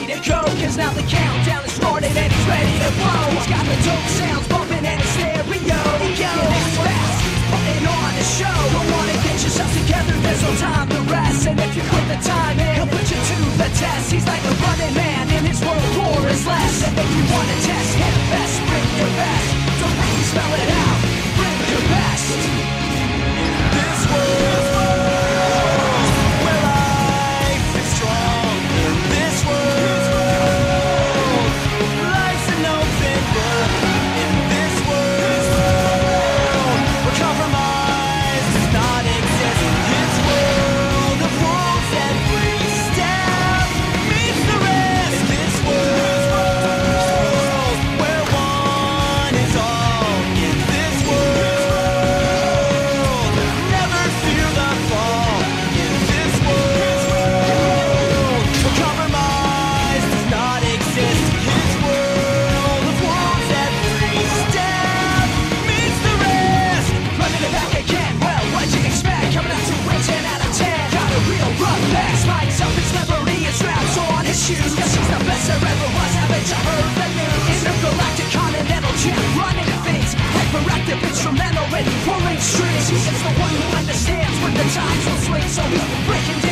ready to go. Cause now the countdown is started and he's ready to blow. He's got the instrumental already pulling strings. She's the one who understands when the times will swing, so breaking down.